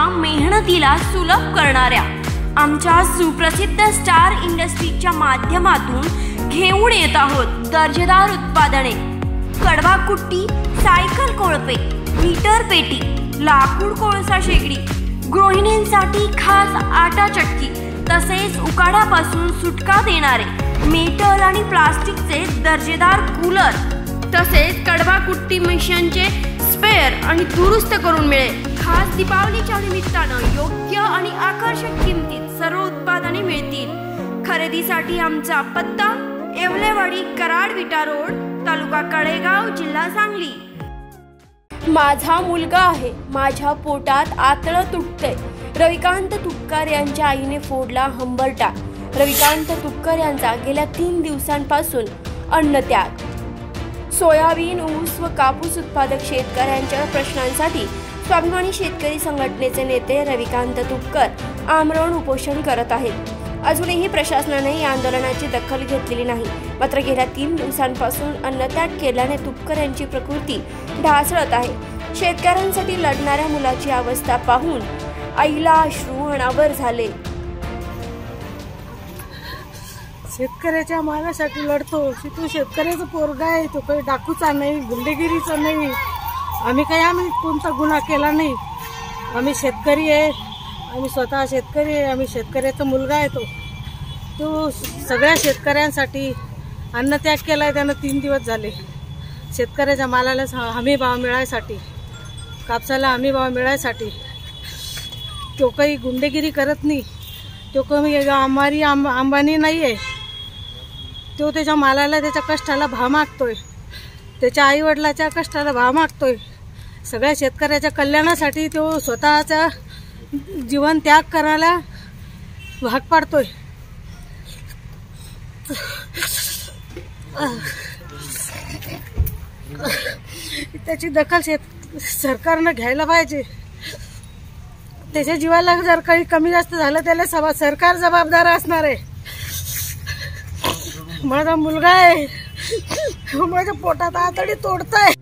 उन्नतीला सुलभ करणाऱ्या आमच्या सुप्रसिद्ध स्टार इंडस्ट्रीच्या माध्यमातून घेऊन येत आहोत दर्जेदार उत्पादने. कडवा कुट्टी सायकल कोळपे मीटर पेटी लाकूड कोळसा शेगडी गृहिणींसाठी खास आटा चटकी तसेच उकाड्यापासून सुटका देणारे मेटल आणि प्लास्टिकचे दर्जेदार कूलर तसेच कडवा कुट्टी मिशनचे स्पेअर आणि दुरुस्त करून मिळेल. खास दीपावलीच्या निमित्तानं योग्य आणि आकर्षक किमतीत सर्व उत्पादने मिळतील. खरेदीसाठी आमचा पत्ता येवलेवाडी कराड विटा रोड तालुका कडेगाव जिल्हा सांगली. माझा मुलगा आहे. माझ्या पोटात आतळं तुटतंय. रविकांत तुपकर यांच्या आईने फोडला हंबरटा. रविकांत तुपकर यांचा गेल्या तीन दिवसांपासून अन्नत्याग. सोयाबीन ऊस व कापूस उत्पादक शेतकऱ्यांच्या प्रश्नांसाठी स्वाभिमानी शेतकरी संघटनेचे नेते रविकांत तुपकर आमरण उपोषण करत आहेत. अजूनही प्रशासनाने या आंदोलनाची दखल घेतलेली नाही. मात्र गेल्या तीन दिवसांपासून अन्नत्याग केल्याने तुपकर यांची प्रकृती ढासळत आहे. शेतकऱ्यांसाठी लढणाऱ्या मुलाची अवस्था पाहून आईला अश्रू अनावर झाले. शेतकऱ्याच्या मालासाठी लढतो. तो शेतकऱ्याचा पोरगा आहे तो काही डाकूचा नाही गुंडेगिरीचा नाही. आम्ही काही आम्ही कोणता गुन्हा केला नाही. आम्ही शेतकरी आहे आम्ही स्वतः शेतकरी आहे आम्ही शेतकऱ्याचा मुलगा आहे तो. तो सगळ्या शेतकऱ्यांसाठी अन्नत्याग केला आहे त्यानं तीन दिवस झाले. शेतकऱ्याच्या मालाला हमी भाव मिळायसाठी कापसाला हमी भाव मिळायसाठी. तो काही गुंडेगिरी करत नाही. तो कमी आमारी आंब अंबानी नाही आहे तो त्याच्या मालाला त्याच्या कष्टाला भाव मागतोय. त्याच्या आईवडिलाच्या कष्टाला भाव मागतोय. सगळ्या शेतकऱ्याच्या कल्याणासाठी तो स्वतःचा जीवन त्याग करायला भाग पाडतोय. त्याची दखल शेत सरकारनं घ्यायला पाहिजे. त्याच्या जीवाला जर काही कमी जास्त झालं त्याला सभा सरकार जबाबदार असणार आहे. माझा मुलगा आहे. माझ्या पोटात आतडी तोडताय.